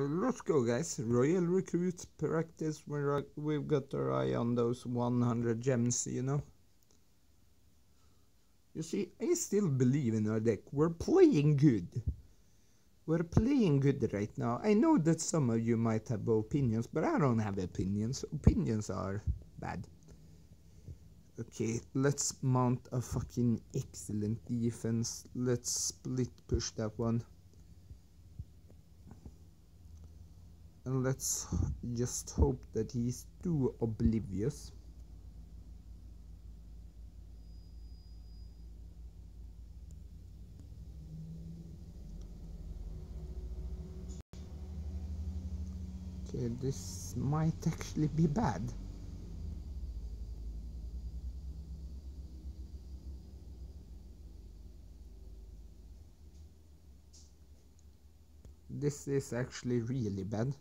Eh, let's go, guys. Royal recruits practice. We're, we've got our eye on those 100 gems, you know. You see, I still believe in our deck. We're playing good. We're playing good right now. I know that some of you might have opinions, but I don't have opinions. Opinions are bad. Okay, let's mount a fucking excellent defense. Let's split push that one. And let's just hope that he's too oblivious. Okay, this might actually be bad. This is actually really bad.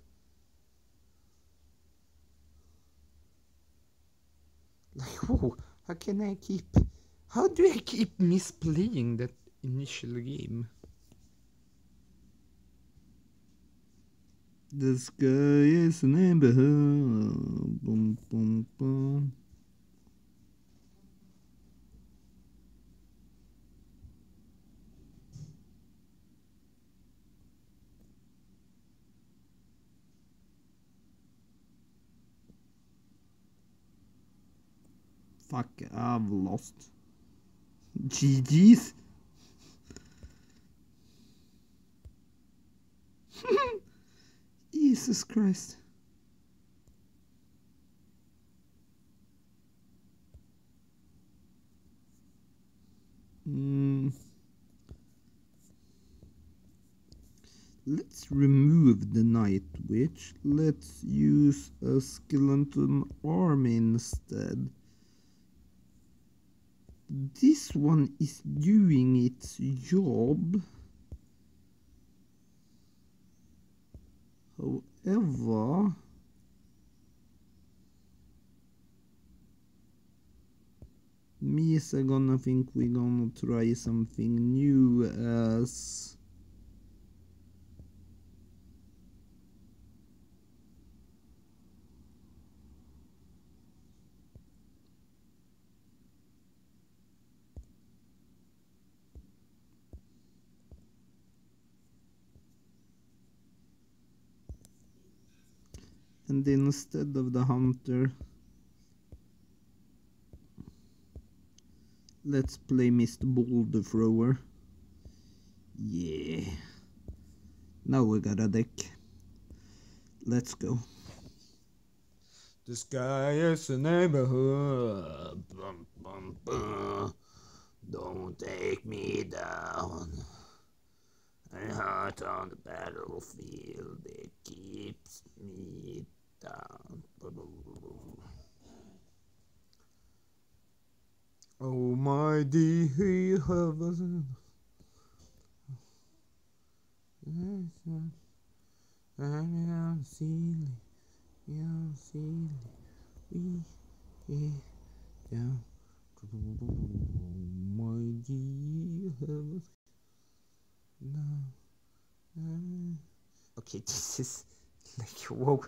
How can I keep... How do I keep misplaying that initial game? The sky is a neighborhood. Boom, boom, boom. Fuck, I've lost. GG's. Jesus Christ. Mm. Let's remove the Night Witch. Let's use a skeleton army instead. This one is doing its job. However, Misa gonna think we're gonna try something new as and instead of the hunter. Let's play Mr. Boulder Thrower. Yeah. Now we got a deck. Let's go. The sky is a neighborhood. Bum, bum, bum. don't take me down. A heart on the battlefield it keeps me Oh my dear heavens. I'm silly, down silly, we get down. My dear heavens. No. Okay, this is like, whoa.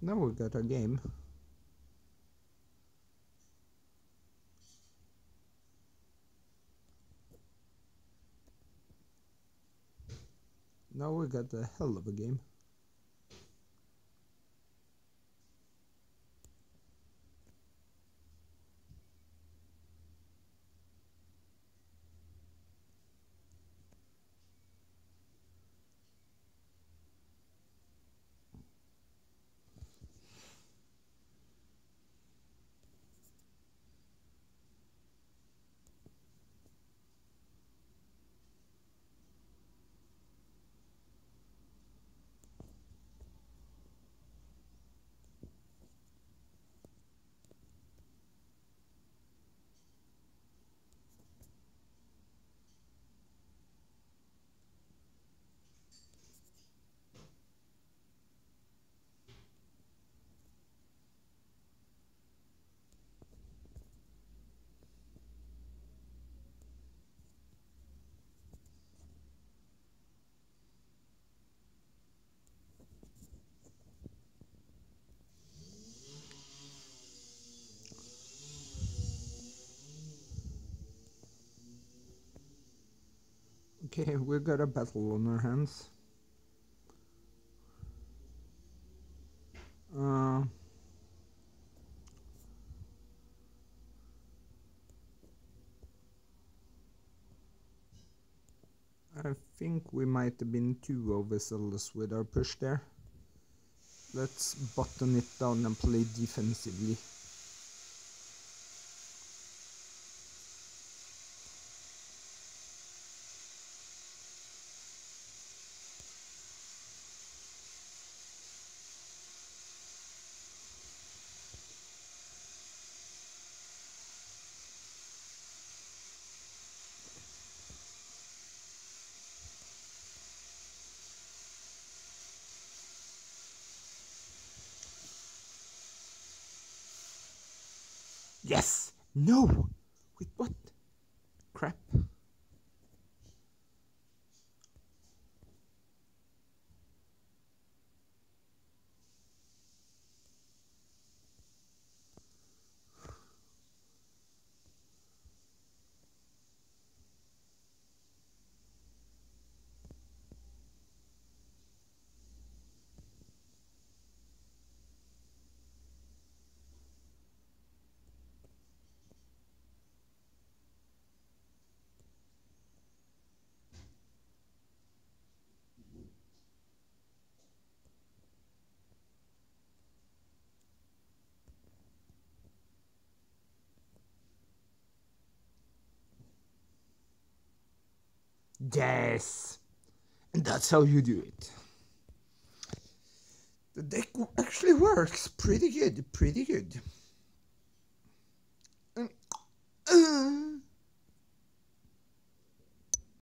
Now we've got a game. Now we got a hell of a game. Okay, we got a battle on our hands. Uh, I think we might have been too overzealous with our push there. Let's button it down and play defensively. Yes! No! Wait, what? Yes! And that's how you do it. The deck actually works pretty good, pretty good. Uh,